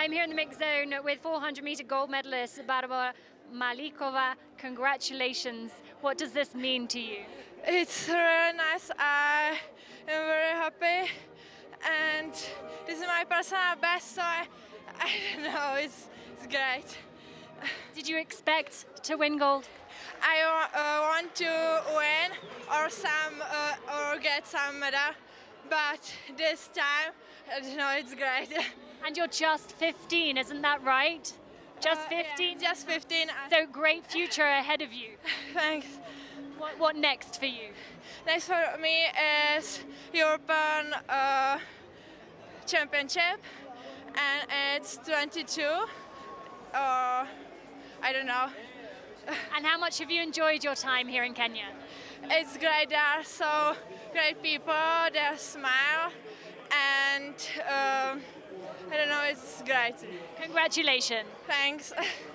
I'm here in the mix zone with 400 meter gold medalist Barbora Malíková. Congratulations. What does this mean to you? It's really nice. I am very happy, and this is my personal best. So I, I don't know. It's it's great. Did you expect to win gold? I uh, want to win or some uh, or get some medal, but this time I don't know. It's great. And you're just 15, isn't that right? Just Uh, yeah, 15? just 15. So great future ahead of you. Thanks. What, what next for you? Next for me is European uh, Championship, and it's 22. Or I don't know. And how much have you enjoyed your time here in Kenya? It's great. There are so great people. They smile, and um, know. It's great. Congratulations. Thanks.